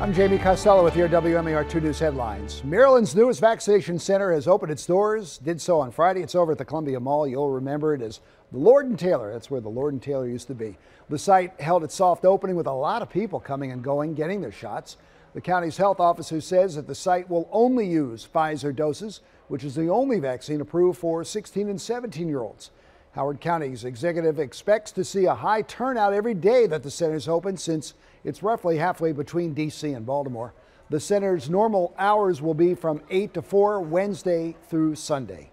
I'm Jamie Costello with your WMAR 2 News headlines. Maryland's newest vaccination center has opened its doors. Did so on Friday. It's over at the Columbia Mall. You'll remember it as the Lord and Taylor. That's where the Lord and Taylor used to be. The site held its soft opening with a lot of people coming and going, getting their shots. The county's health officer says that the site will only use Pfizer doses, which is the only vaccine approved for 16 and 17 year olds. Howard County's executive expects to see a high turnout every day that the center is open since it's roughly halfway between D.C. and Baltimore. The center's normal hours will be from 8 to 4 Wednesday through Sunday.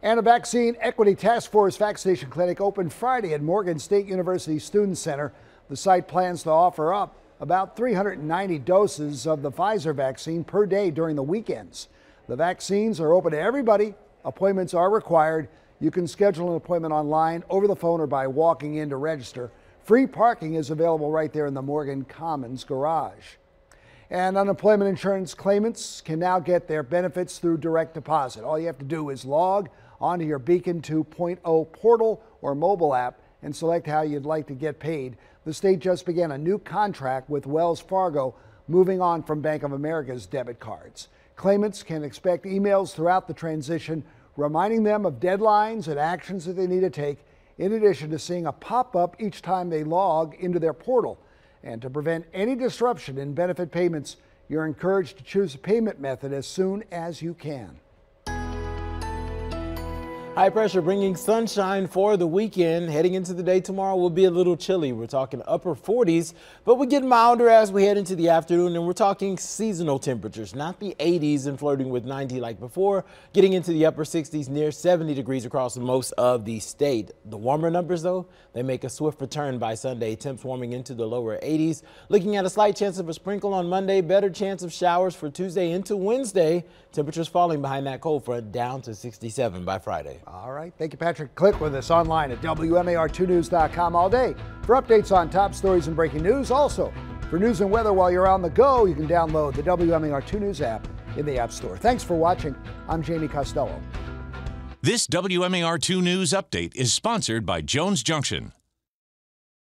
And a vaccine equity task force vaccination clinic opened Friday at Morgan State University Student Center. The site plans to offer up about 390 doses of the Pfizer vaccine per day during the weekends. The vaccines are open to everybody. Appointments are required. You can schedule an appointment online, over the phone, or by walking in to register. Free parking is available right there in the Morgan Commons garage. And unemployment insurance claimants can now get their benefits through direct deposit. All you have to do is log onto your Beacon 2.0 portal or mobile app and select how you'd like to get paid. The state just began a new contract with Wells Fargo, moving on from Bank of America's debit cards. Claimants can expect emails throughout the transition reminding them of deadlines and actions that they need to take, in addition to seeing a pop up each time they log into their portal. And to prevent any disruption in benefit payments, you're encouraged to choose a payment method as soon as you can. High pressure bringing sunshine for the weekend. Heading into the day tomorrow will be a little chilly. We're talking upper 40s, but we get milder as we head into the afternoon, and we're talking seasonal temperatures, not the 80s and flirting with 90 like before. Getting into the upper 60s, near 70 degrees across most of the state. The warmer numbers, though, they make a swift return by Sunday. Temps warming into the lower 80s. Looking at a slight chance of a sprinkle on Monday, better chance of showers for Tuesday into Wednesday. Temperatures falling behind that cold front down to 67 by Friday. All right. Thank you, Patrick. Click with us online at WMAR2News.com all day for updates on top stories and breaking news. Also, for news and weather while you're on the go, you can download the WMAR2 News app in the App Store. Thanks for watching. I'm Jamie Costello. This WMAR2 News update is sponsored by Jones Junction.